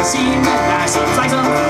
Magazin, Leistungsweise.